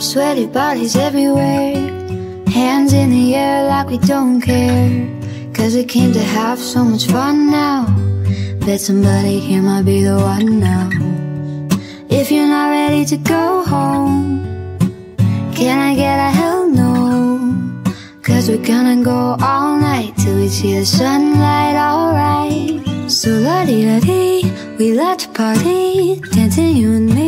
Sweaty bodies everywhere. Hands in the air like we don't care. Cause we came to have so much fun now. Bet somebody here might be the one now. If you're not ready to go home Can I get a hell no? Cause we're gonna go all night Till we see the sunlight, alright. So la-di-da-di, we like to party Dancing you and me,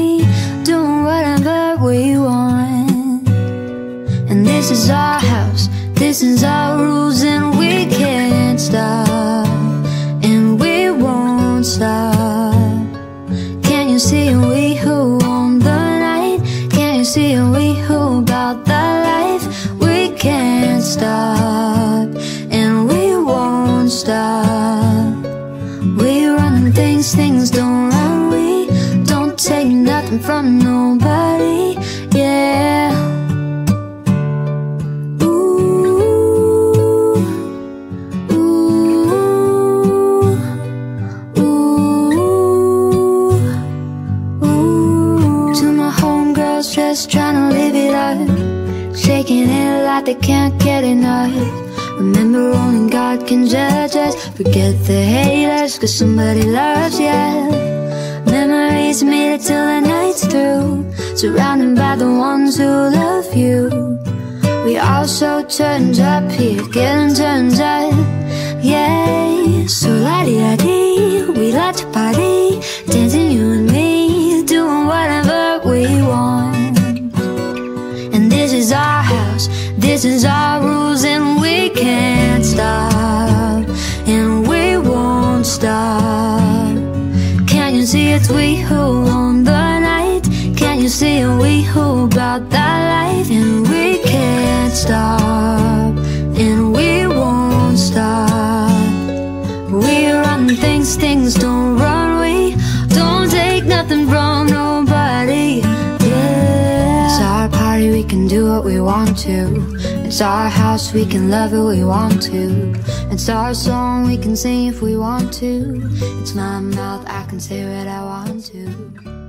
this is our house, this is our rules And we can't stop, and we won't stop. Can you see we who own the night? Can you see we who about the life? We can't stop, and we won't stop. We run things, things don't run We don't take nothing from nobody, yeah just trying to live it up. Shaking it like they can't get enough. Remember only God can judge us. Forget the haters cause somebody loves you Memories made it till the night's through. Surrounded by the ones who love you. We all so turned up here Getting turned up, yeah So la-di-da-di, we like to party this is our rules And we can't stop, and we won't stop. Can you see it's we who own the night? Can you see we who about that life? And we can't stop, and we won't stop. We run things, things don't run. We don't take nothing from nobody. Yeah. It's our party, we can do what we want to It's our house, we can love it, we want to. It's our song, we can sing if we want to. It's my mouth, I can say what I want to